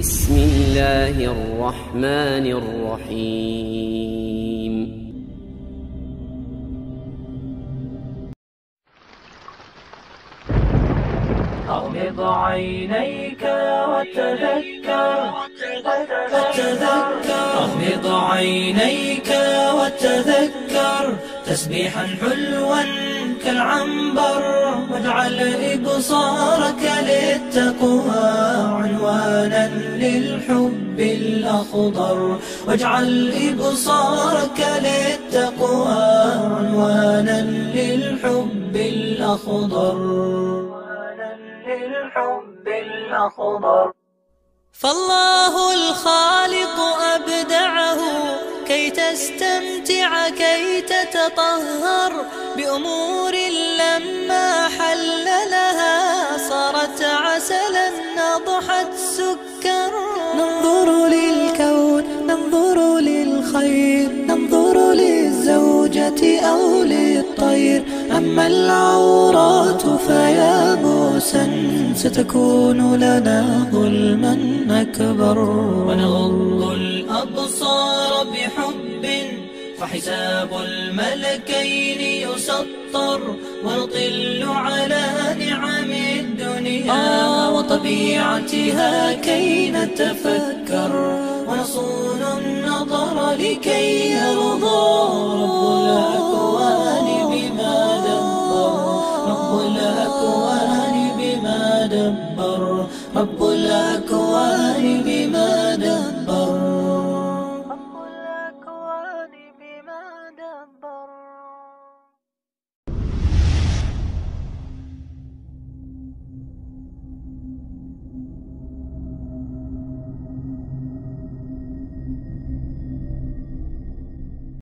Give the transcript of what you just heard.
بسم الله الرحمن الرحيم. أغمض عينيك وتذكر. أغمض عينيك وتذكر. تسبيحا حلوا كالعنبر. واجعل إبصارك للتقوى. الأخضر واجعل إبصارك للتقوى عنوانا للحب الأخضر. للحب الأخضر فالله الخالق أبدعه كي تستمتع كي تتطهر. بأمور لما حل لها صارت عسلا نضحت سكر ننظر للزوجة أو للطير أما العورات فيا موسى ستكون لنا ظلما أكبر. ونغض الأبصار بحب فحساب الملكين يسطر. ونطل على نعم الدنيا وطبيعتها كي نتفكر. وصول نظر لكي يرضى. رب الأكوان بما دبر. رب الأكوان بما دبر. رب الأكوان بما دبر